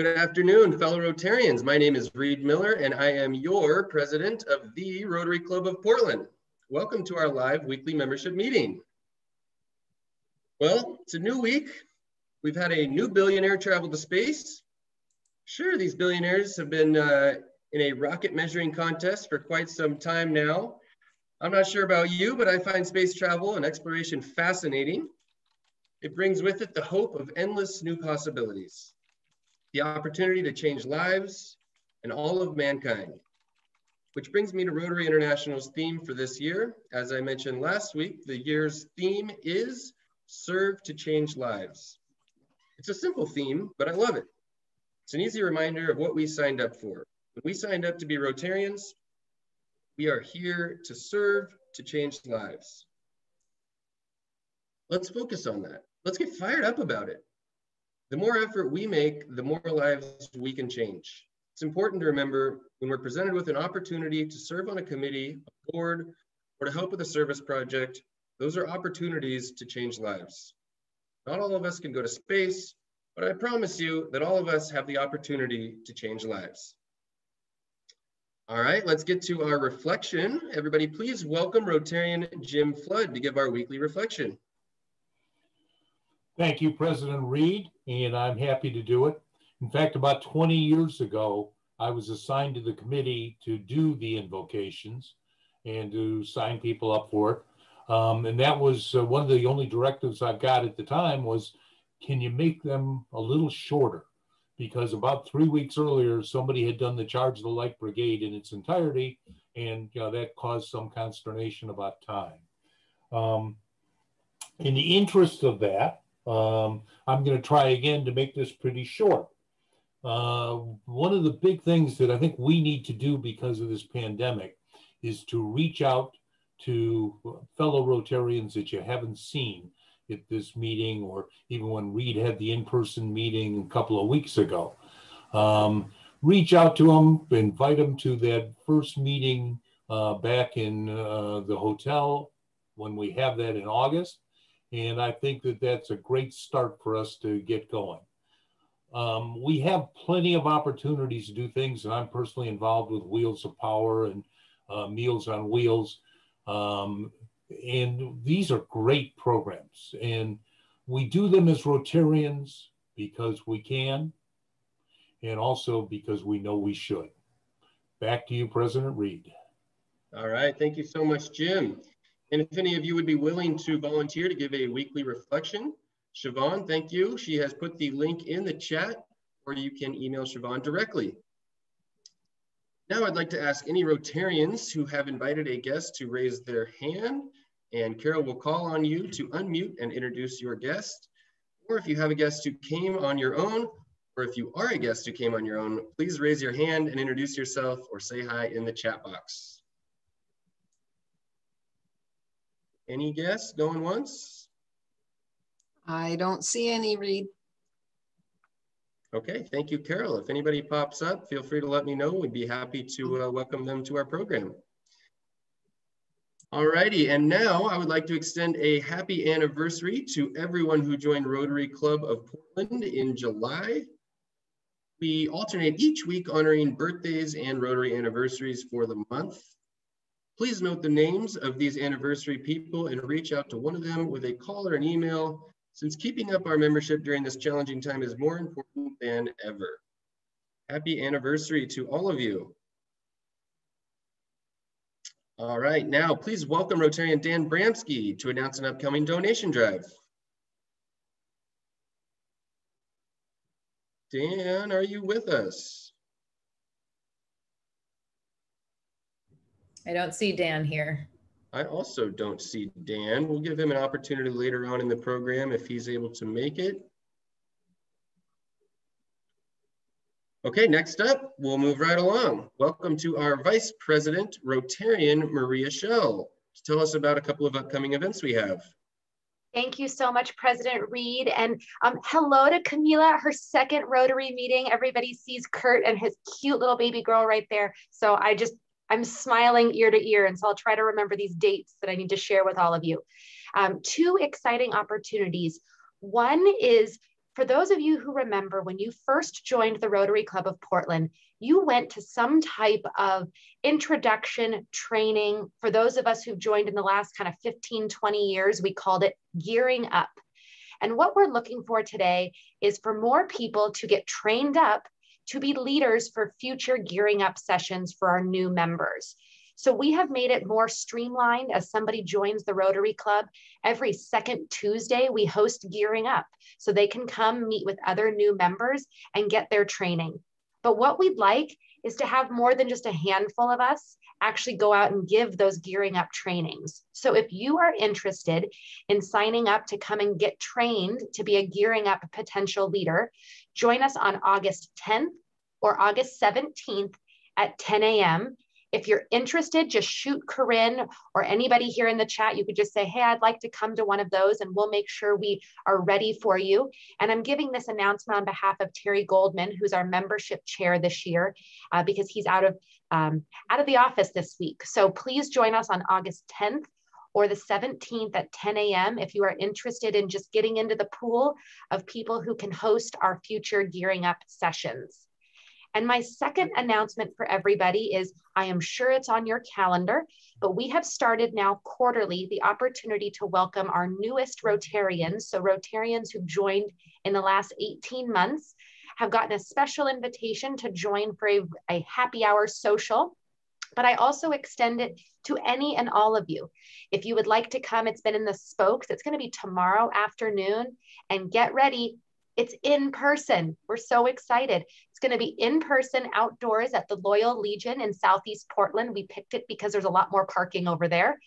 Good afternoon, fellow Rotarians. My name is Reed Miller, and I am your president of the Rotary Club of Portland. Welcome to our live weekly membership meeting. Well, it's a new week. We've had a new billionaire travel to space. Sure, these billionaires have been uh, in a rocket measuring contest for quite some time now. I'm not sure about you, but I find space travel and exploration fascinating. It brings with it the hope of endless new possibilities the opportunity to change lives and all of mankind. Which brings me to Rotary International's theme for this year. As I mentioned last week, the year's theme is Serve to Change Lives. It's a simple theme, but I love it. It's an easy reminder of what we signed up for. When we signed up to be Rotarians, we are here to serve to change lives. Let's focus on that. Let's get fired up about it. The more effort we make, the more lives we can change. It's important to remember when we're presented with an opportunity to serve on a committee, a board, or to help with a service project, those are opportunities to change lives. Not all of us can go to space, but I promise you that all of us have the opportunity to change lives. All right, let's get to our reflection. Everybody, please welcome Rotarian Jim Flood to give our weekly reflection. Thank you, President Reed, and I'm happy to do it. In fact, about 20 years ago, I was assigned to the committee to do the invocations and to sign people up for it. Um, and that was uh, one of the only directives I've got at the time was, can you make them a little shorter? Because about three weeks earlier, somebody had done the Charge of the Light Brigade in its entirety, and you know, that caused some consternation about time. Um, in the interest of that, um, I'm going to try again to make this pretty short. Uh, one of the big things that I think we need to do because of this pandemic is to reach out to fellow Rotarians that you haven't seen at this meeting or even when Reed had the in-person meeting a couple of weeks ago. Um, reach out to them, invite them to that first meeting uh, back in uh, the hotel when we have that in August. And I think that that's a great start for us to get going. Um, we have plenty of opportunities to do things, and I'm personally involved with Wheels of Power and uh, Meals on Wheels. Um, and these are great programs. And we do them as Rotarians because we can, and also because we know we should. Back to you, President Reed. All right. Thank you so much, Jim. And if any of you would be willing to volunteer to give a weekly reflection, Siobhan, thank you. She has put the link in the chat, or you can email Siobhan directly. Now I'd like to ask any Rotarians who have invited a guest to raise their hand, and Carol will call on you to unmute and introduce your guest. Or if you have a guest who came on your own, or if you are a guest who came on your own, please raise your hand and introduce yourself or say hi in the chat box. Any guess going once? I don't see any, Reed. Okay, thank you, Carol. If anybody pops up, feel free to let me know. We'd be happy to uh, welcome them to our program. Alrighty, and now I would like to extend a happy anniversary to everyone who joined Rotary Club of Portland in July. We alternate each week honoring birthdays and Rotary anniversaries for the month. Please note the names of these anniversary people and reach out to one of them with a call or an email since keeping up our membership during this challenging time is more important than ever. Happy anniversary to all of you. All right, now please welcome Rotarian Dan Bramsky to announce an upcoming donation drive. Dan, are you with us? I don't see Dan here. I also don't see Dan. We'll give him an opportunity later on in the program if he's able to make it. Okay, next up, we'll move right along. Welcome to our Vice President, Rotarian Maria Shell, to tell us about a couple of upcoming events we have. Thank you so much, President Reed. And um, hello to Camila, her second Rotary meeting. Everybody sees Kurt and his cute little baby girl right there. So I just I'm smiling ear to ear. And so I'll try to remember these dates that I need to share with all of you. Um, two exciting opportunities. One is for those of you who remember when you first joined the Rotary Club of Portland, you went to some type of introduction training. For those of us who've joined in the last kind of 15, 20 years, we called it gearing up. And what we're looking for today is for more people to get trained up to be leaders for future gearing up sessions for our new members. So we have made it more streamlined as somebody joins the Rotary Club. Every second Tuesday, we host Gearing Up so they can come meet with other new members and get their training. But what we'd like is to have more than just a handful of us actually go out and give those gearing up trainings. So if you are interested in signing up to come and get trained to be a gearing up potential leader, join us on August 10th or August 17th at 10 a.m. If you're interested, just shoot Corinne or anybody here in the chat. You could just say, hey, I'd like to come to one of those and we'll make sure we are ready for you. And I'm giving this announcement on behalf of Terry Goldman, who's our membership chair this year, uh, because he's out of, um, out of the office this week. So please join us on August 10th or the 17th at 10 a.m. if you are interested in just getting into the pool of people who can host our future Gearing Up sessions. And my second announcement for everybody is I am sure it's on your calendar, but we have started now quarterly the opportunity to welcome our newest Rotarians. So, Rotarians who've joined in the last 18 months have gotten a special invitation to join for a, a happy hour social but I also extend it to any and all of you. If you would like to come, it's been in the spokes. It's going to be tomorrow afternoon. And get ready, it's in person. We're so excited. It's going to be in person outdoors at the Loyal Legion in Southeast Portland. We picked it because there's a lot more parking over there.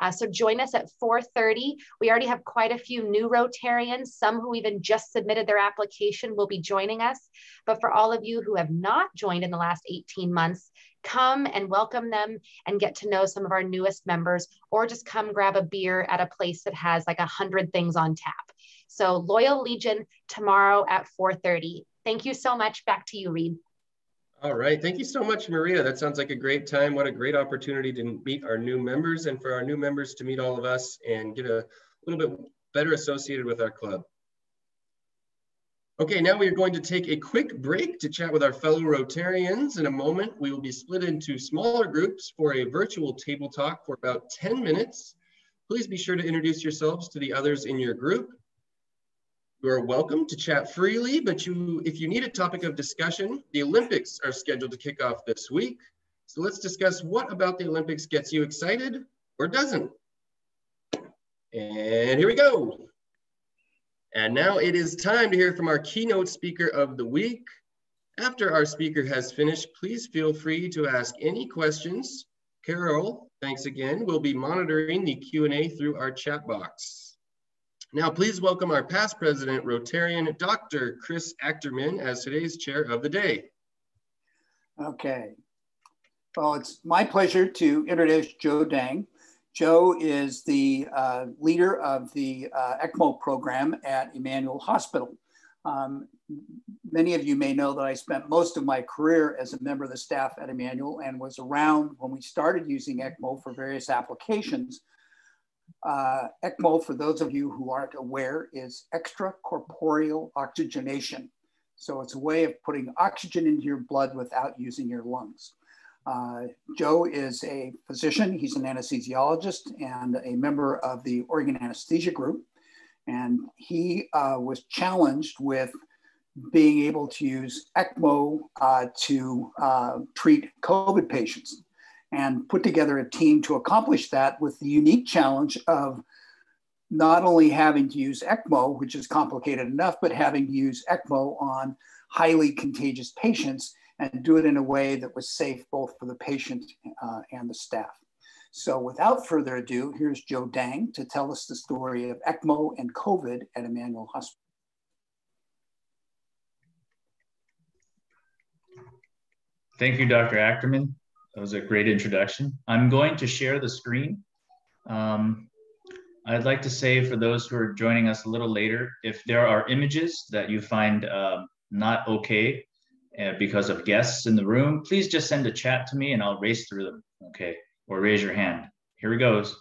Uh, so join us at 4.30. We already have quite a few new Rotarians. Some who even just submitted their application will be joining us. But for all of you who have not joined in the last 18 months, come and welcome them and get to know some of our newest members, or just come grab a beer at a place that has like a hundred things on tap. So Loyal Legion tomorrow at 4.30. Thank you so much. Back to you, Reed. All right. Thank you so much, Maria. That sounds like a great time. What a great opportunity to meet our new members and for our new members to meet all of us and get a little bit better associated with our club. Okay, now we are going to take a quick break to chat with our fellow Rotarians. In a moment, we will be split into smaller groups for a virtual table talk for about 10 minutes. Please be sure to introduce yourselves to the others in your group. You are welcome to chat freely, but you, if you need a topic of discussion, the Olympics are scheduled to kick off this week. So let's discuss what about the Olympics gets you excited or doesn't. And here we go. And now it is time to hear from our keynote speaker of the week. After our speaker has finished, please feel free to ask any questions. Carol, thanks again, We'll be monitoring the Q&A through our chat box. Now, please welcome our past president, Rotarian Dr. Chris Achterman as today's chair of the day. Okay. Well, it's my pleasure to introduce Joe Deng. Joe is the uh, leader of the uh, ECMO program at Emanuel Hospital. Um, many of you may know that I spent most of my career as a member of the staff at Emanuel and was around when we started using ECMO for various applications uh, ECMO, for those of you who aren't aware, is extracorporeal oxygenation. So it's a way of putting oxygen into your blood without using your lungs. Uh, Joe is a physician, he's an anesthesiologist and a member of the Oregon Anesthesia Group. And he uh, was challenged with being able to use ECMO uh, to uh, treat COVID patients and put together a team to accomplish that with the unique challenge of not only having to use ECMO, which is complicated enough, but having to use ECMO on highly contagious patients and do it in a way that was safe both for the patient uh, and the staff. So without further ado, here's Joe Deng to tell us the story of ECMO and COVID at Emanuel Hospital. Thank you, Dr. Achterman. That was a great introduction. I'm going to share the screen. Um, I'd like to say for those who are joining us a little later, if there are images that you find uh, not okay uh, because of guests in the room, please just send a chat to me and I'll race through them, okay? Or raise your hand. Here we goes.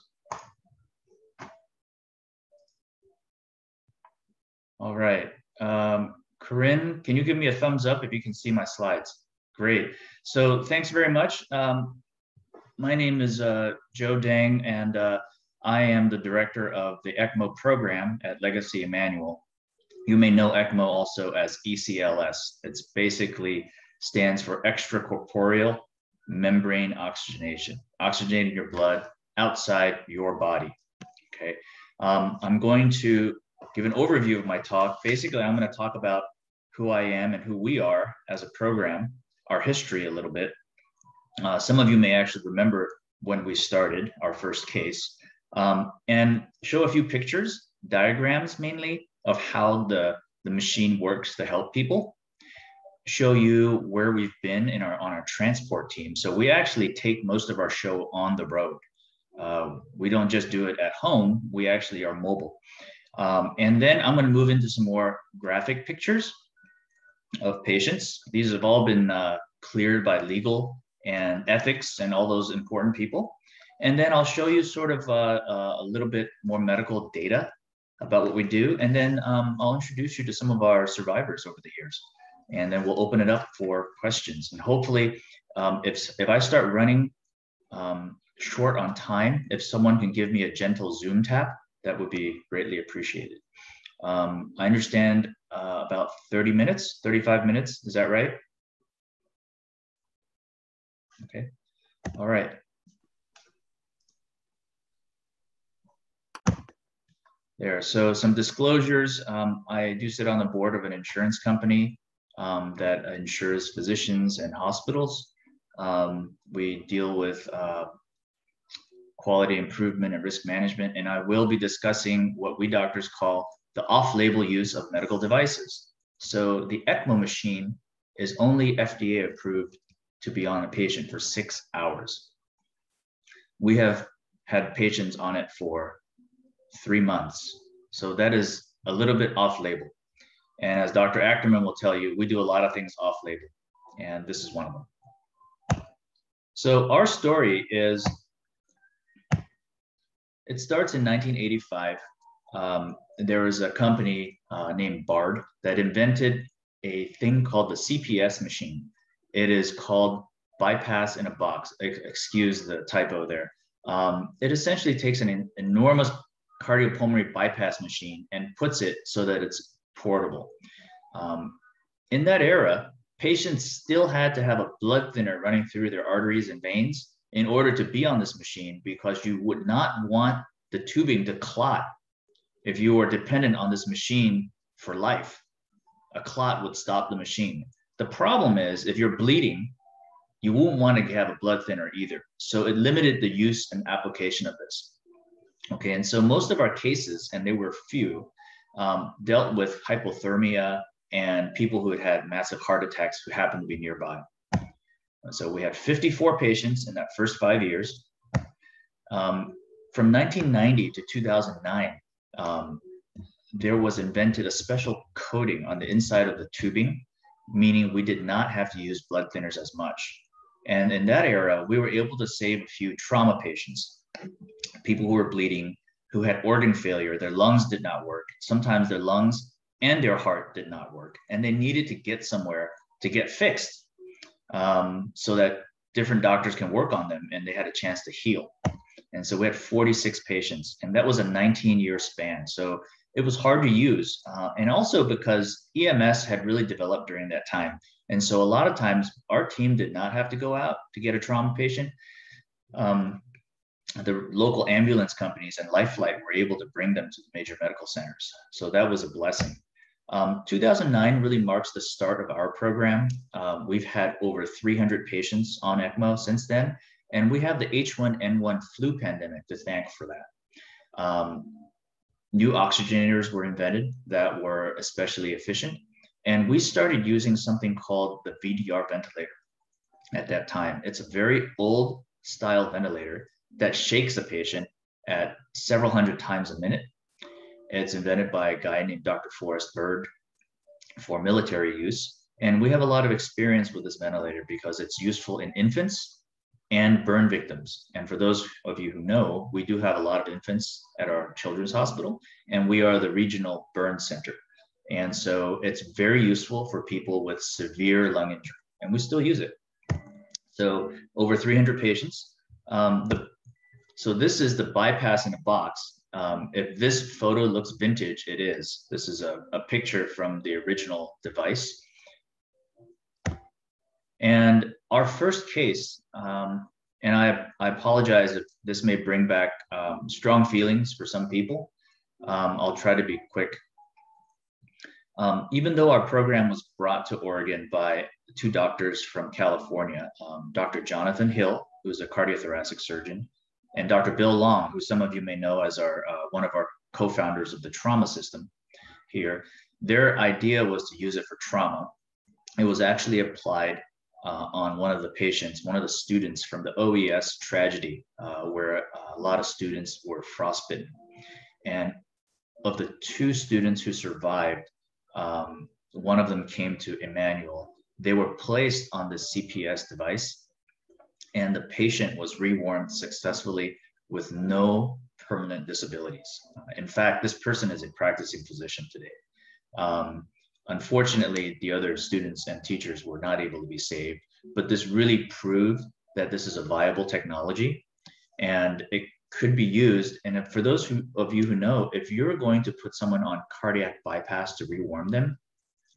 All right. Um, Corinne, can you give me a thumbs up if you can see my slides? Great. So thanks very much. Um, my name is uh, Joe Deng, and uh, I am the director of the ECMO program at Legacy Emanuel. You may know ECMO also as ECLS. It's basically stands for extracorporeal membrane oxygenation, oxygenating your blood outside your body. Okay. Um, I'm going to give an overview of my talk. Basically, I'm going to talk about who I am and who we are as a program, our history a little bit. Uh, some of you may actually remember when we started our first case, um, and show a few pictures, diagrams mainly, of how the, the machine works to help people. Show you where we've been in our on our transport team. So we actually take most of our show on the road. Uh, we don't just do it at home. We actually are mobile. Um, and then I'm going to move into some more graphic pictures of patients. These have all been uh, cleared by legal and ethics and all those important people. And then I'll show you sort of uh, uh, a little bit more medical data about what we do. And then um, I'll introduce you to some of our survivors over the years. And then we'll open it up for questions. And hopefully, um, if, if I start running um, short on time, if someone can give me a gentle Zoom tap, that would be greatly appreciated. Um, I understand uh, about 30 minutes, 35 minutes. Is that right? Okay. All right. There. So some disclosures. Um, I do sit on the board of an insurance company um, that insures physicians and hospitals. Um, we deal with uh, quality improvement and risk management, and I will be discussing what we doctors call the off-label use of medical devices. So the ECMO machine is only FDA approved to be on a patient for six hours. We have had patients on it for three months. So that is a little bit off label. And as Dr. Ackerman will tell you, we do a lot of things off label, and this is one of them. So our story is it starts in 1985. Um, there was a company uh, named Bard that invented a thing called the CPS machine. It is called bypass in a box. Excuse the typo there. Um, it essentially takes an enormous cardiopulmonary bypass machine and puts it so that it's portable. Um, in that era, patients still had to have a blood thinner running through their arteries and veins in order to be on this machine because you would not want the tubing to clot if you were dependent on this machine for life. A clot would stop the machine. The problem is if you're bleeding, you won't want to have a blood thinner either. So it limited the use and application of this. Okay, and so most of our cases, and they were few, um, dealt with hypothermia and people who had had massive heart attacks who happened to be nearby. So we had 54 patients in that first five years. Um, from 1990 to 2009, um, there was invented a special coating on the inside of the tubing, meaning we did not have to use blood thinners as much. And in that era, we were able to save a few trauma patients, people who were bleeding, who had organ failure, their lungs did not work. Sometimes their lungs and their heart did not work, and they needed to get somewhere to get fixed um, so that different doctors can work on them and they had a chance to heal. And so we had 46 patients, and that was a 19 year span. So it was hard to use. Uh, and also because EMS had really developed during that time. And so a lot of times our team did not have to go out to get a trauma patient. Um, the local ambulance companies and Life-Flight were able to bring them to the major medical centers. So that was a blessing. Um, 2009 really marks the start of our program. Um, we've had over 300 patients on ECMO since then, and we have the H1N1 flu pandemic to thank for that. Um, new oxygenators were invented that were especially efficient. And we started using something called the VDR ventilator at that time. It's a very old style ventilator that shakes a patient at several hundred times a minute. It's invented by a guy named Dr. Forrest Bird for military use. And we have a lot of experience with this ventilator because it's useful in infants and burn victims. And for those of you who know, we do have a lot of infants at our children's hospital, and we are the regional burn center. And so it's very useful for people with severe lung injury, and we still use it. So over 300 patients. Um, the, so this is the bypass in a box. Um, if this photo looks vintage, it is. This is a, a picture from the original device. And our first case, um, and I, I apologize if this may bring back um, strong feelings for some people. Um, I'll try to be quick. Um, even though our program was brought to Oregon by two doctors from California, um, Dr. Jonathan Hill, who's a cardiothoracic surgeon, and Dr. Bill Long, who some of you may know as our uh, one of our co-founders of the trauma system here. Their idea was to use it for trauma. It was actually applied uh, on one of the patients, one of the students from the OES tragedy, uh, where a lot of students were frostbitten. And of the two students who survived, um, one of them came to Emanuel. They were placed on the CPS device, and the patient was rewarmed successfully with no permanent disabilities. Uh, in fact, this person is a practicing physician today. Um, unfortunately, the other students and teachers were not able to be saved, but this really proved that this is a viable technology and it could be used. And for those who, of you who know, if you're going to put someone on cardiac bypass to rewarm them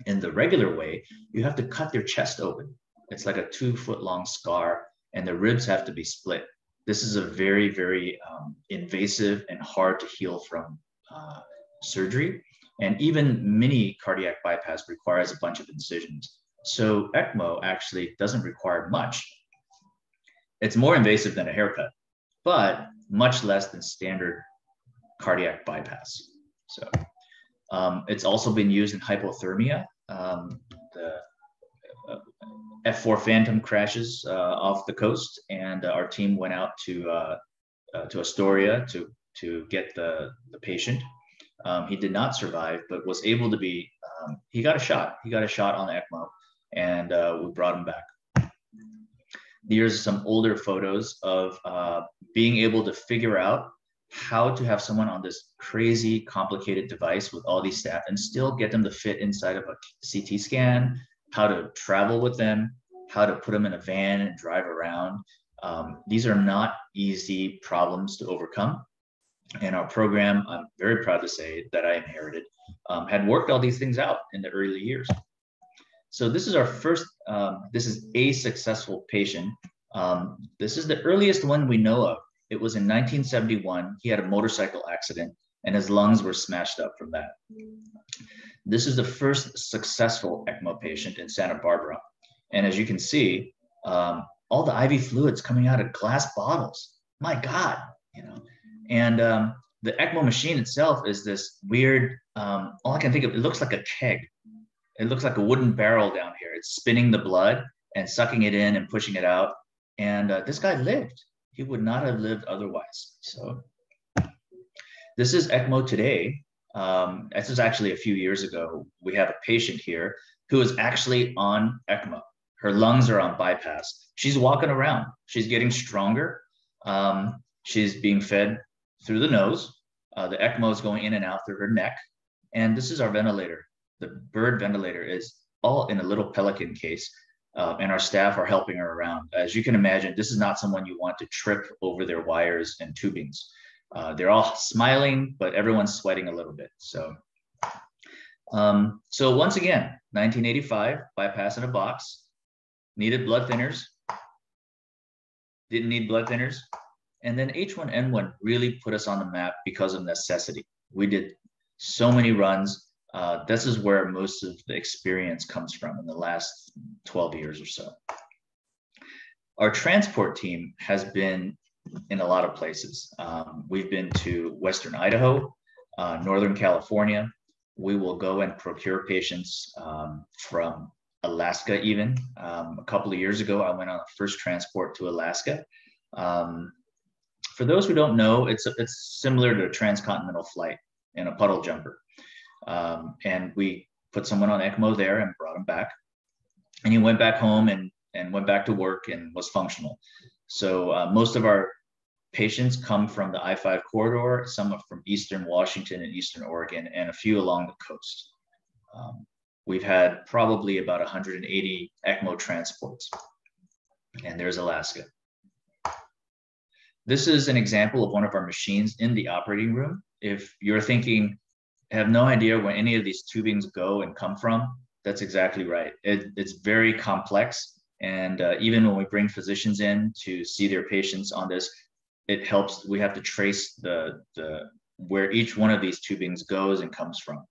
in the regular way, you have to cut their chest open. It's like a two foot long scar, and the ribs have to be split. This is a very, very um, invasive and hard to heal from uh, surgery. And even mini cardiac bypass requires a bunch of incisions. So ECMO actually doesn't require much. It's more invasive than a haircut, but much less than standard cardiac bypass. So um, it's also been used in hypothermia. Um, the F4 Phantom crashes uh, off the coast, and uh, our team went out to uh, to Astoria to to get the the patient. Um, he did not survive, but was able to be. Um, he got a shot. He got a shot on ECMO, and uh, we brought him back. Here's some older photos of uh, being able to figure out how to have someone on this crazy complicated device with all these staff and still get them to fit inside of a CT scan, how to travel with them, how to put them in a van and drive around. Um, these are not easy problems to overcome. And our program, I'm very proud to say that I inherited, um, had worked all these things out in the early years. So this is our first, um, this is a successful patient. Um, this is the earliest one we know of. It was in 1971. He had a motorcycle accident and his lungs were smashed up from that. This is the first successful ECMO patient in Santa Barbara. And as you can see, um, all the IV fluids coming out of glass bottles. My God, you know. And um, the ECMO machine itself is this weird, um, all I can think of, it looks like a keg it looks like a wooden barrel down here. It's spinning the blood and sucking it in and pushing it out. And uh, this guy lived. He would not have lived otherwise. So this is ECMO today. Um, this is actually a few years ago. We have a patient here who is actually on ECMO. Her lungs are on bypass. She's walking around. She's getting stronger. Um, she's being fed through the nose. Uh, the ECMO is going in and out through her neck. And this is our ventilator the bird ventilator is all in a little pelican case. Uh, and our staff are helping her around. As you can imagine, this is not someone you want to trip over their wires and tubings. Uh, they're all smiling, but everyone's sweating a little bit. So, um, so once again, 1985, bypass in a box, needed blood thinners, didn't need blood thinners. And then H1N1 really put us on the map because of necessity. We did so many runs uh, this is where most of the experience comes from in the last 12 years or so. Our transport team has been in a lot of places. Um, we've been to Western Idaho, uh, Northern California. We will go and procure patients um, from Alaska, even. Um, a couple of years ago, I went on a first transport to Alaska. Um, for those who don't know, it's, it's similar to a transcontinental flight in a puddle jumper. Um, and we put someone on ECMO there and brought him back. And he went back home and, and went back to work and was functional. So uh, most of our patients come from the I-5 corridor, some from Eastern Washington and Eastern Oregon, and a few along the coast. Um, we've had probably about 180 ECMO transports, and there's Alaska. This is an example of one of our machines in the operating room. If you're thinking, "I have no idea where any of these tubings go and come from, that's exactly right. It, it's very complex. And uh, even when we bring physicians in to see their patients on this, it helps. We have to trace the, the where each one of these tubings goes and comes from.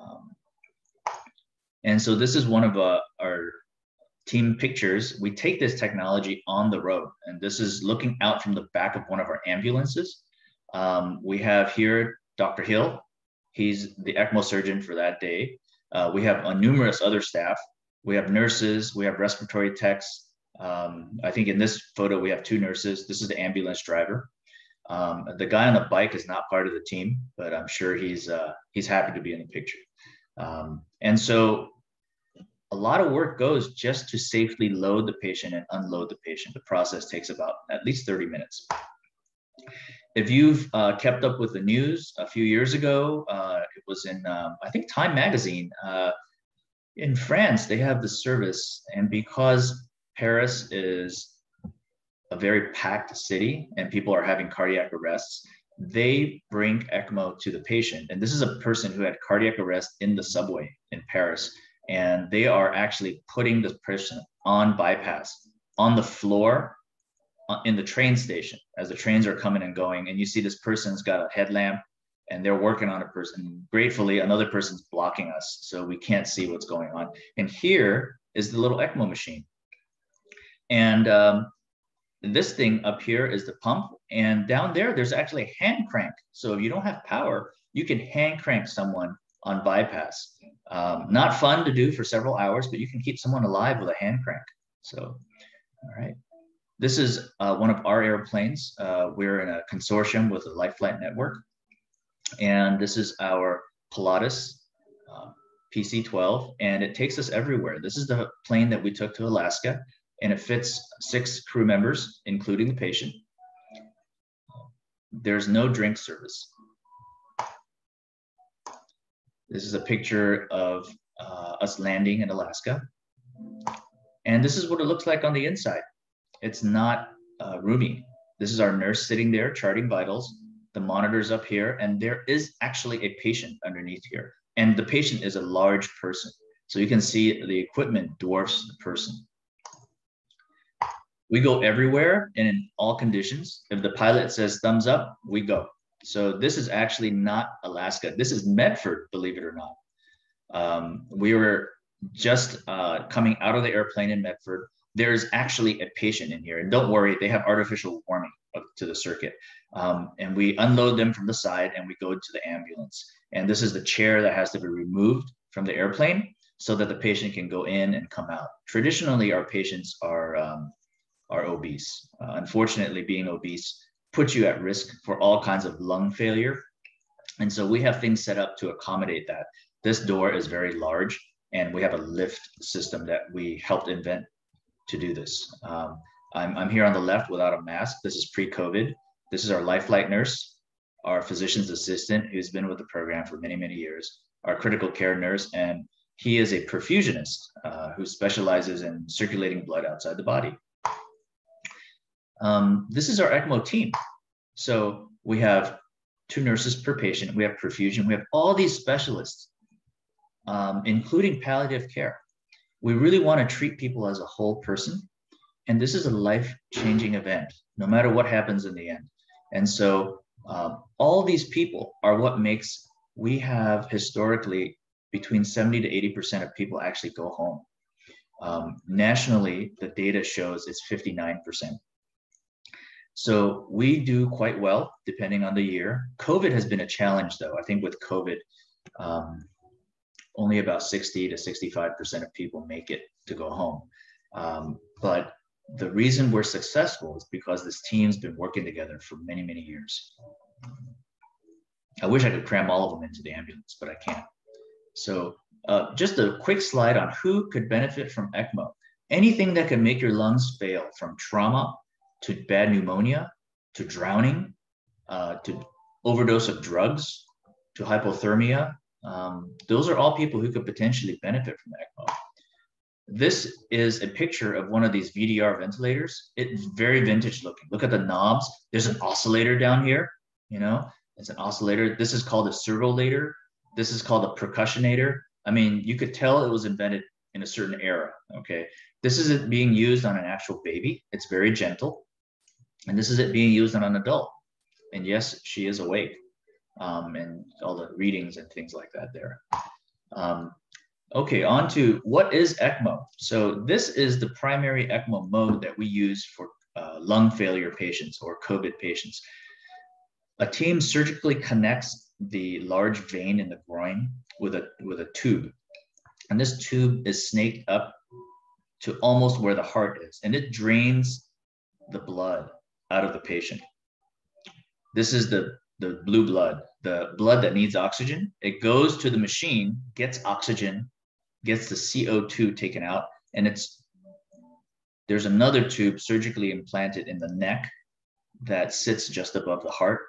Um, and so this is one of uh, our team pictures. We take this technology on the road, and this is looking out from the back of one of our ambulances. Um, we have here Dr. Hill. He's the ECMO surgeon for that day. Uh, we have uh, numerous other staff. We have nurses. We have respiratory techs. Um, I think in this photo we have two nurses. This is the ambulance driver. Um, the guy on the bike is not part of the team, but I'm sure he's uh, he's happy to be in the picture. Um, and so a lot of work goes just to safely load the patient and unload the patient. The process takes about at least 30 minutes. If you've uh, kept up with the news a few years ago, uh, it was in, um, I think, Time Magazine. Uh, in France, they have the service, and because Paris is a very packed city and people are having cardiac arrests, they bring ECMO to the patient. And this is a person who had cardiac arrest in the subway in Paris and they are actually putting this person on bypass on the floor uh, in the train station as the trains are coming and going. And you see this person's got a headlamp and they're working on a person. Gratefully another person's blocking us so we can't see what's going on. And here is the little ecmo machine. And um, this thing up here is the pump. And down there there's actually a hand crank. So if you don't have power you can hand crank someone on bypass. Um, not fun to do for several hours, but you can keep someone alive with a hand crank. So, all right. This is uh, one of our airplanes. Uh, we're in a consortium with the Life Flight Network. And this is our Pilatus uh, PC-12, and it takes us everywhere. This is the plane that we took to Alaska, and it fits six crew members, including the patient. There's no drink service. This is a picture of uh, us landing in Alaska. And this is what it looks like on the inside. It's not uh, roomy. This is our nurse sitting there charting vitals, the monitors up here, and there is actually a patient underneath here. And the patient is a large person. So you can see the equipment dwarfs the person. We go everywhere and in all conditions. If the pilot says thumbs up, we go. So this is actually not Alaska. This is Medford, believe it or not. Um, we were just uh, coming out of the airplane in Medford. There's actually a patient in here, and don't worry, they have artificial warming to the circuit. Um, and we unload them from the side, and we go to the ambulance. And this is the chair that has to be removed from the airplane so that the patient can go in and come out. Traditionally, our patients are um, are obese. Uh, unfortunately, being obese puts you at risk for all kinds of lung failure. And so we have things set up to accommodate that. This door is very large, and we have a lift system that we helped invent to do this. Um, I'm, I'm here on the left without a mask. This is pre-COVID. This is our life flight nurse, our physician's assistant who's been with the program for many, many years, our critical care nurse, and he is a perfusionist uh, who specializes in circulating blood outside the body. Um, this is our ECMO team. So we have two nurses per patient. We have perfusion. We have all these specialists, um, including palliative care. We really want to treat people as a whole person. And this is a life changing event, no matter what happens in the end. And so um, all these people are what makes we have historically between 70 to 80% of people actually go home. Um, nationally, the data shows it's 59%. So we do quite well depending on the year. COVID has been a challenge though. I think with COVID, um, only about 60 to 65% of people make it to go home. Um, but the reason we're successful is because this team's been working together for many, many years. I wish I could cram all of them into the ambulance, but I can't. So uh, just a quick slide on who could benefit from ECMO. Anything that can make your lungs fail from trauma to bad pneumonia, to drowning, uh, to overdose of drugs, to hypothermia, Um, those are all people who could potentially benefit from ECMO. This is a picture of one of these VDR ventilators. It's very vintage looking. Look at the knobs. There's an oscillator down here, you know, it's an oscillator. This is called a servolator. This is called a percussionator. I mean, you could tell it was invented in a certain era, okay? This is it being used on an actual baby. It's very gentle. And this is it being used on an adult. And yes, she is awake. Um, and all the readings and things like that there. Um, Okay, on to what is ECMO? So this is the primary ECMO mode that we use for uh, lung failure patients or COVID patients. A team surgically connects the large vein in the groin with a, with a tube. And this tube is snaked up to almost where the heart is, and it drains the blood out of the patient. This is the, the blue blood, the blood that needs oxygen. It goes to the machine, gets oxygen, gets the CO2 taken out, and it's there's another tube surgically implanted in the neck that sits just above the heart.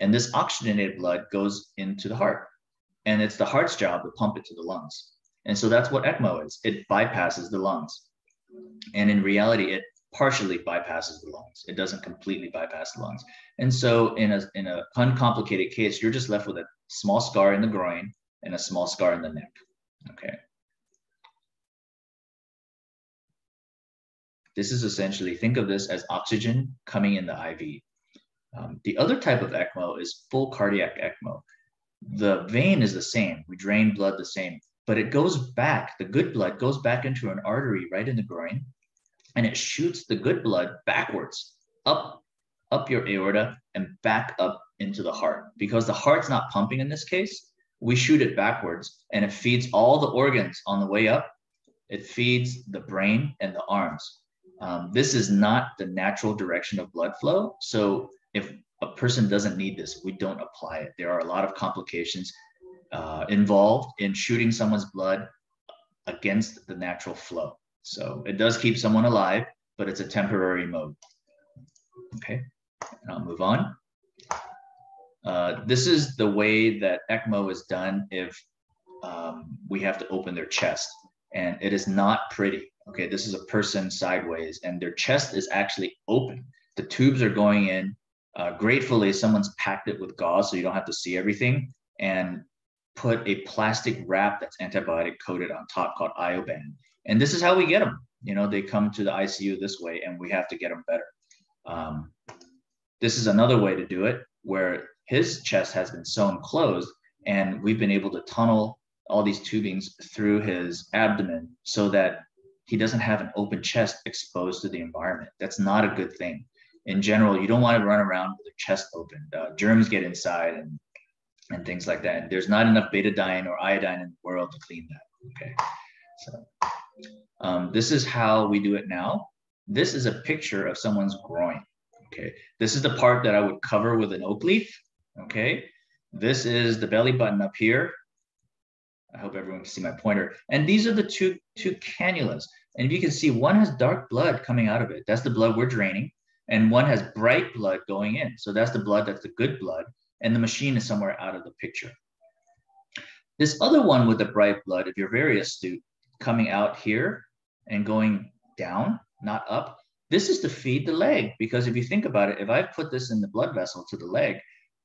And this oxygenated blood goes into the heart. And it's the heart's job to pump it to the lungs. And so that's what ECMO is it bypasses the lungs. And in reality, it partially bypasses the lungs. It doesn't completely bypass the lungs. And so in a in a uncomplicated case, you're just left with a small scar in the groin and a small scar in the neck. Okay. This is essentially, think of this as oxygen coming in the IV. Um, the other type of ECMO is full cardiac ECMO. The vein is the same. We drain blood the same, but it goes back. The good blood goes back into an artery right in the groin, and it shoots the good blood backwards up, up your aorta and back up into the heart. Because the heart's not pumping in this case, we shoot it backwards, and it feeds all the organs on the way up. It feeds the brain and the arms. Um, this is not the natural direction of blood flow. So if a person doesn't need this, we don't apply it. There are a lot of complications uh, involved in shooting someone's blood against the natural flow. So it does keep someone alive, but it's a temporary mode. Okay, and I'll move on. Uh, this is the way that ECMO is done if um, we have to open their chest, and it is not pretty okay, this is a person sideways and their chest is actually open. The tubes are going in. Uh, gratefully, someone's packed it with gauze so you don't have to see everything and put a plastic wrap that's antibiotic coated on top called Ioban. And this is how we get them. You know, they come to the ICU this way and we have to get them better. Um, this is another way to do it where his chest has been sewn closed and we've been able to tunnel all these tubings through his abdomen so that he doesn't have an open chest exposed to the environment. That's not a good thing. In general, you don't want to run around with your chest open. Uh, germs get inside and and things like that. And there's not enough betadine or iodine in the world to clean that. Okay, so um, this is how we do it now. This is a picture of someone's groin. Okay, this is the part that I would cover with an oak leaf. Okay, this is the belly button up here. I hope everyone can see my pointer. And these are the two, two cannulas. And you can see, one has dark blood coming out of it. That's the blood we're draining. And one has bright blood going in. So that's the blood, that's the good blood. And the machine is somewhere out of the picture. This other one with the bright blood, if you're very astute, coming out here and going down, not up, this is to feed the leg. Because if you think about it, if I put this in the blood vessel to the leg,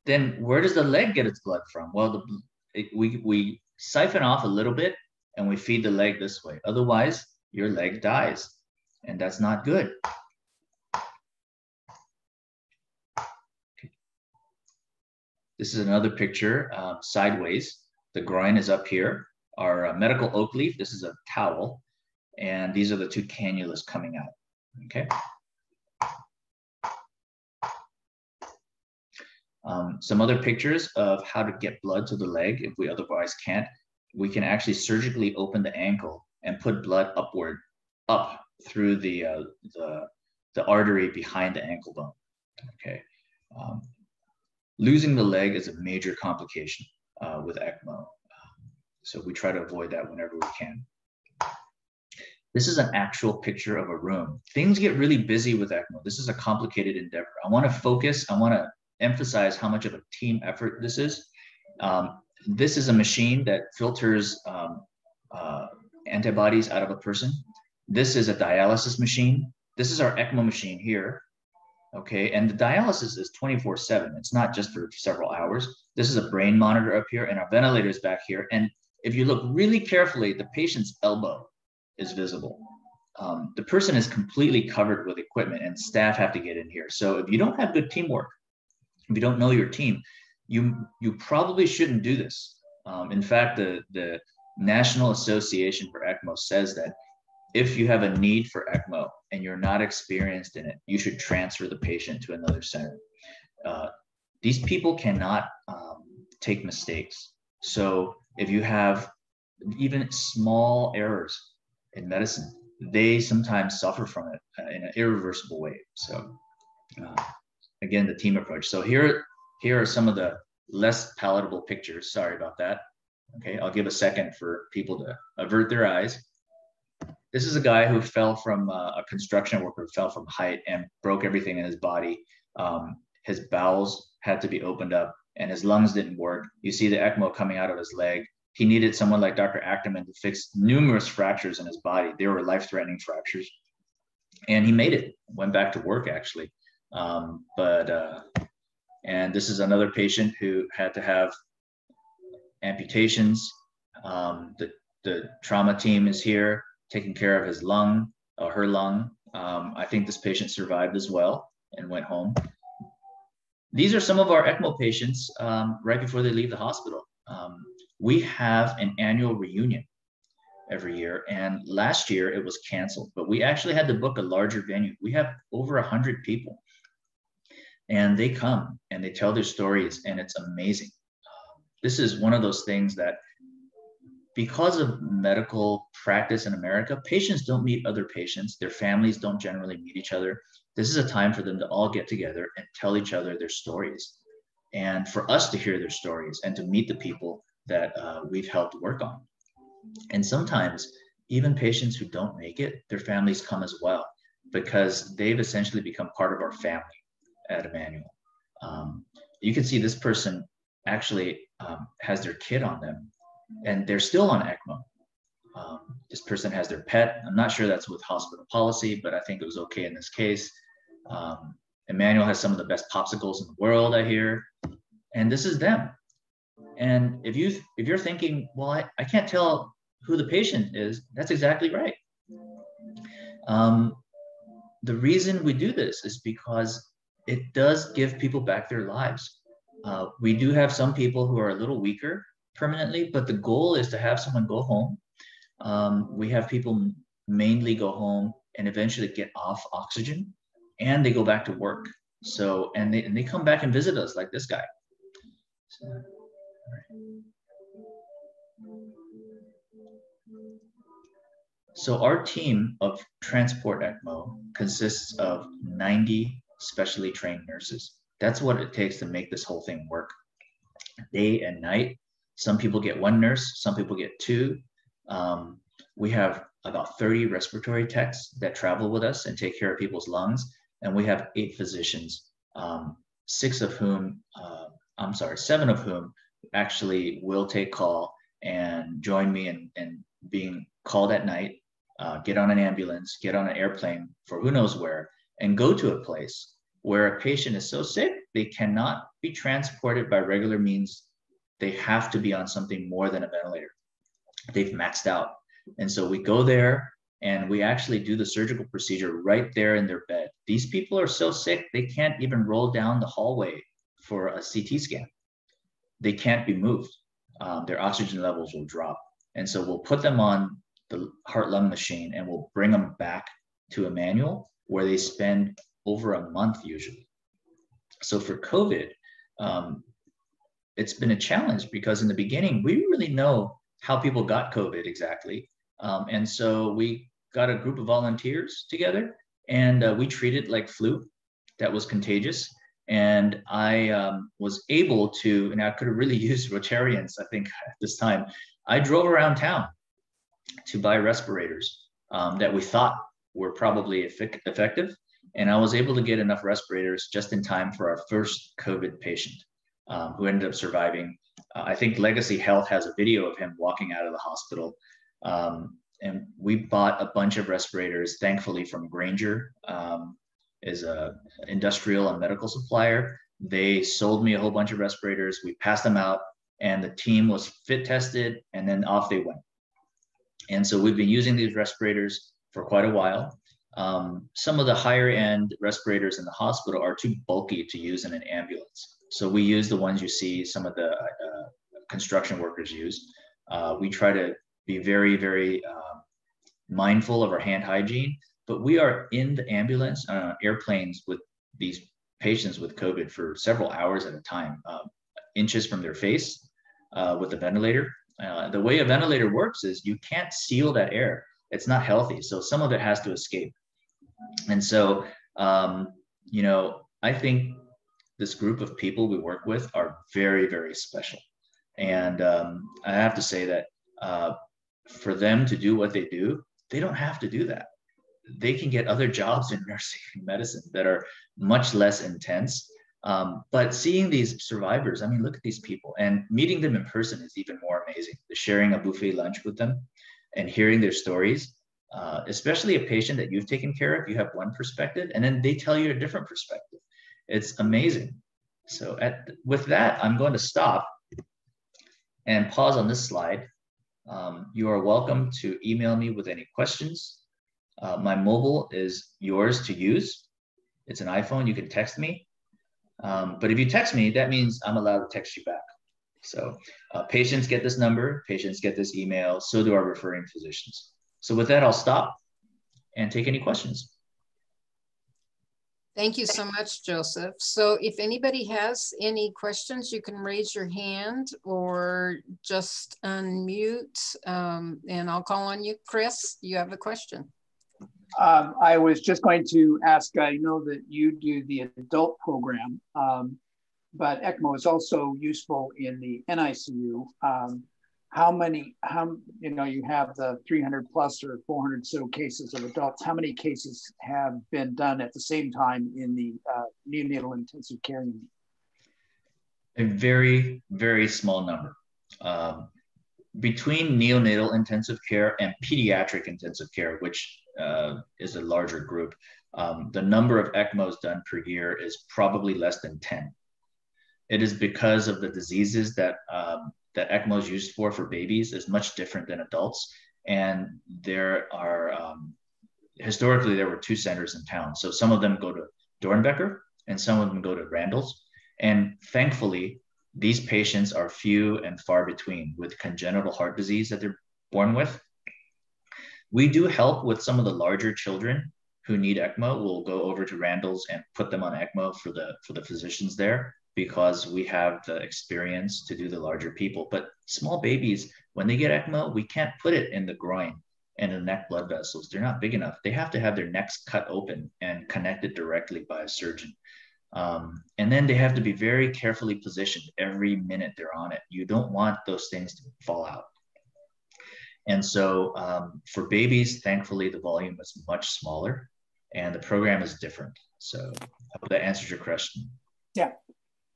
then where does the leg get its blood from? Well, the, it, we, we siphon off a little bit and we feed the leg this way. Otherwise, your leg dies and that's not good. This is another picture um, sideways. The groin is up here. Our uh, medical oak leaf, this is a towel. And these are the two cannulas coming out, okay? Um, some other pictures of how to get blood to the leg if we otherwise can't. We can actually surgically open the ankle and put blood upward, up through the, uh, the, the artery behind the ankle bone. Okay. Um, losing the leg is a major complication uh, with ECMO. So we try to avoid that whenever we can. This is an actual picture of a room. Things get really busy with ECMO. This is a complicated endeavor. I want to focus, I want to emphasize how much of a team effort this is. Um, this is a machine that filters um, uh, antibodies out of a person. This is a dialysis machine. This is our ECMO machine here. Okay, and the dialysis is 24 7. It's not just for several hours. This is a brain monitor up here, and our ventilator is back here. And if you look really carefully, the patient's elbow is visible. Um, the person is completely covered with equipment, and staff have to get in here. So if you don't have good teamwork, if you don't know your team, you you probably shouldn't do this. Um, in fact, the the National Association for ECMO says that if you have a need for ECMO and you're not experienced in it, you should transfer the patient to another center. Uh, these people cannot um, take mistakes. So if you have even small errors in medicine, they sometimes suffer from it uh, in an irreversible way. So uh, again, the team approach. So here, here are some of the less palatable pictures. Sorry about that. Okay, I'll give a second for people to avert their eyes. This is a guy who fell from uh, a construction worker, fell from height and broke everything in his body. Um, his bowels had to be opened up and his lungs didn't work. You see the ECMO coming out of his leg. He needed someone like Dr. Achterman to fix numerous fractures in his body. They were life threatening fractures. And he made it, went back to work actually. Um, but, uh, and this is another patient who had to have amputations. Um, the, the trauma team is here taking care of his lung, or her lung. Um, I think this patient survived as well and went home. These are some of our ECMO patients um, right before they leave the hospital. Um, we have an annual reunion every year, and last year it was canceled, but we actually had to book a larger venue. We have over 100 people, and they come and they tell their stories, and it's amazing. This is one of those things that because of medical practice in America, patients don't meet other patients. Their families don't generally meet each other. This is a time for them to all get together and tell each other their stories. And for us to hear their stories and to meet the people that uh, we've helped work on. And sometimes, even patients who don't make it, their families come as well because they've essentially become part of our family at Emanuel. Um, you can see this person actually um, has their kid on them and they're still on ECMO. Um, this person has their pet. I'm not sure that's with hospital policy, but I think it was okay in this case. Um, Emanuel has some of the best popsicles in the world, I hear, and this is them. And if you if you're thinking, well, I, I can't tell who the patient is, that's exactly right. Um, the reason we do this is because it does give people back their lives. Uh, we do have some people who are a little weaker permanently, but the goal is to have someone go home. Um, we have people mainly go home and eventually get off oxygen and they go back to work. So, and they, and they come back and visit us like this guy. So, so our team of transport ECMO consists of 90 specially trained nurses. That's what it takes to make this whole thing work. Day and night, some people get one nurse, some people get two. Um, we have about 30 respiratory techs that travel with us and take care of people's lungs. And we have eight physicians, um, six of whom, uh, I'm sorry, seven of whom actually will take call and join me in, in being called at night, uh, get on an ambulance, get on an airplane for who knows where, and go to a place where a patient is so sick they cannot be transported by regular means they have to be on something more than a ventilator. They've maxed out. And so we go there and we actually do the surgical procedure right there in their bed. These people are so sick, they can't even roll down the hallway for a CT scan. They can't be moved. Um, their oxygen levels will drop. And so we'll put them on the heart lung machine and we'll bring them back to Emanuel where they spend over a month usually. So for COVID, um, it's been a challenge because in the beginning we really know how people got COVID exactly, um, and so we got a group of volunteers together and uh, we treated like flu that was contagious. And I um, was able to, and I could have really used Rotarians, I think, at this time. I drove around town to buy respirators um, that we thought were probably effective. And I was able to get enough respirators just in time for our first COVID patient um, who ended up surviving. Uh, I think Legacy Health has a video of him walking out of the hospital. Um, and we bought a bunch of respirators, thankfully, from Grainger, um, is a industrial and medical supplier. They sold me a whole bunch of respirators. We passed them out, and the team was fit tested, and then off they went. And so we've been using these respirators for quite a while. Um, some of the higher end respirators in the hospital are too bulky to use in an ambulance. So we use the ones you see some of the uh, construction workers use. Uh, we try to be very, very uh, mindful of our hand hygiene, but we are in the ambulance, uh, airplanes with these patients with COVID for several hours at a time, um, inches from their face uh, with a ventilator. Uh, the way a ventilator works is you can't seal that air. It's not healthy. So some of it has to escape. And so, um, you know, I think this group of people we work with are very, very special. And um, I have to say that uh, for them to do what they do, they don't have to do that. They can get other jobs in nursing and medicine that are much less intense. Um, but seeing these survivors, I mean, look at these people and meeting them in person is even more amazing. The sharing a buffet lunch with them and hearing their stories, uh, especially a patient that you've taken care of, you have one perspective and then they tell you a different perspective. It's amazing. So at, with that, I'm going to stop and pause on this slide. Um, you are welcome to email me with any questions. Uh, my mobile is yours to use. It's an iPhone, you can text me. Um, but if you text me, that means I'm allowed to text you back. So uh, patients get this number, patients get this email, so do our referring physicians. So with that, I'll stop and take any questions. Thank you so much, Joseph. So if anybody has any questions, you can raise your hand or just unmute um, and I'll call on you. Chris, you have a question. Um, I was just going to ask, I know that you do the adult program, um, but ECMO is also useful in the NICU. How many, how, you know, you have the 300 plus or 400 so cases of adults. How many cases have been done at the same time in the uh, neonatal intensive care unit? A very, very small number. Um, between neonatal intensive care and pediatric intensive care, which uh, is a larger group, um, the number of ECMOs done per year is probably less than 10. It is because of the diseases that um, that ECMO is used for for babies is much different than adults. And there are um, historically there were two centers in town. So some of them go to Doernbecher and some of them go to Randall's. And thankfully, these patients are few and far between with congenital heart disease that they're born with. We do help with some of the larger children who need ECMO. We'll go over to Randall's and put them on ECMO for the for the physicians there because we have the experience to do the larger people. But small babies, when they get ECMO, we can't put it in the groin and the neck blood vessels. They're not big enough. They have to have their necks cut open and connected directly by a surgeon. Um, and then they have to be very carefully positioned every minute they're on it. You don't want those things to fall out. And so um, for babies, thankfully, the volume is much smaller and the program is different. So I hope that answers your question. Yeah,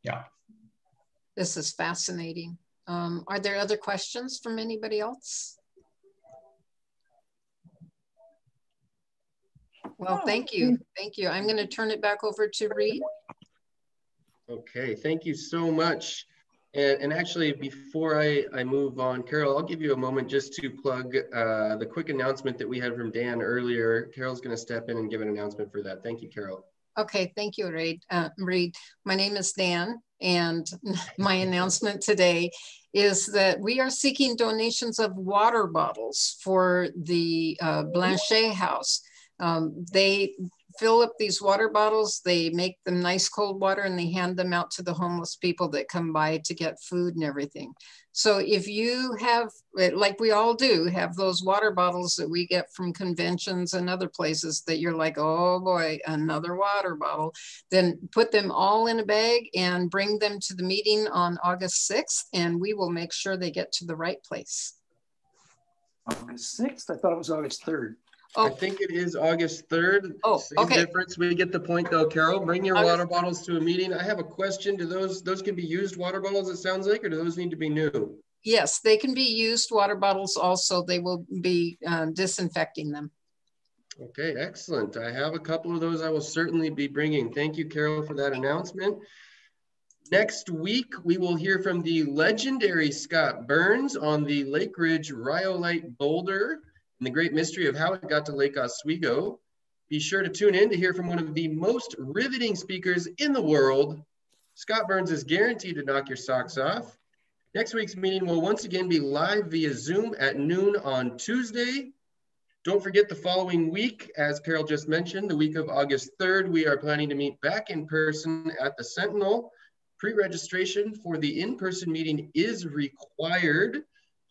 yeah. This is fascinating. Um, are there other questions from anybody else? Well, thank you. Thank you. I'm going to turn it back over to Reed. Okay, thank you so much. And, and actually, before I, I move on, Carol, I'll give you a moment just to plug uh, the quick announcement that we had from Dan earlier. Carol's going to step in and give an announcement for that. Thank you, Carol. Okay, thank you, Reed. Uh, Reed. My name is Dan, and my announcement today is that we are seeking donations of water bottles for the uh, Blanchet House. Um, they fill up these water bottles, they make them nice cold water, and they hand them out to the homeless people that come by to get food and everything. So if you have, eh, like we all do, have those water bottles that we get from conventions and other places that you're like, oh boy, another water bottle, then put them all in a bag and bring them to the meeting on August 6th, and we will make sure they get to the right place. August 6th? I thought it was August 3rd. I think it is August 3rd. Oh, Same okay. difference. We get the point though, Carol. Bring your August- water bottles to a meeting. I have a question. Do those, those can be used water bottles, it sounds like, or do those need to be new? Yes, they can be used water bottles also. They will be uh, disinfecting them. Okay, excellent. I have a couple of those I will certainly be bringing. Thank you, Carol, for that announcement. Next week, we will hear from the legendary Scott Burns on the Lake Ridge Rhyolite Boulder and the great mystery of how it got to Lake Oswego. Be sure to tune in to hear from one of the most riveting speakers in the world. Scott Burns is guaranteed to knock your socks off. Next week's meeting will once again be live via Zoom at noon on Tuesday. Don't forget the following week, as Carol just mentioned, the week of August 3rd, we are planning to meet back in person at the Sentinel. Pre-registration for the in-person meeting is required.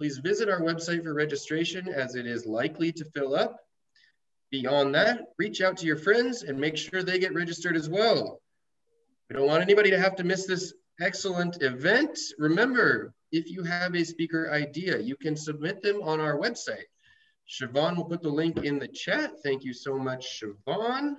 Please visit our website for registration as it is likely to fill up. Beyond that, reach out to your friends and make sure they get registered as well. We don't want anybody to have to miss this excellent event. Remember, if you have a speaker idea, you can submit them on our website. Siobhan will put the link in the chat. Thank you so much, Siobhan.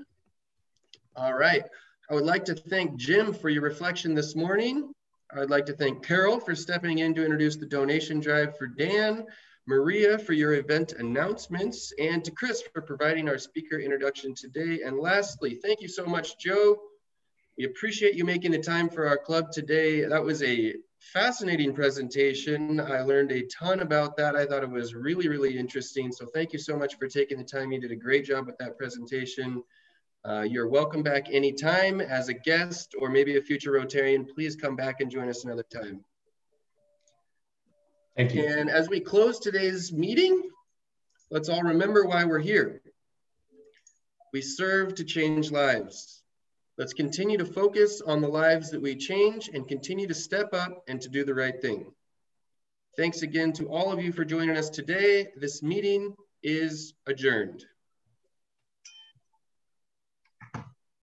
All right. I would like to thank Jim for your reflection this morning. I would like to thank Carol for stepping in to introduce the donation drive for Dan, Maria for your event announcements, and to Chris for providing our speaker introduction today. And lastly, thank you so much, Joe. We appreciate you making the time for our club today. That was a fascinating presentation. I learned a ton about that. I thought it was really, really interesting. So thank you so much for taking the time. You did a great job with that presentation. Uh, you're welcome back anytime as a guest or maybe a future Rotarian. Please come back and join us another time. Thank you. And as we close today's meeting, let's all remember why we're here. We serve to change lives. Let's continue to focus on the lives that we change and continue to step up and to do the right thing. Thanks again to all of you for joining us today. This meeting is adjourned.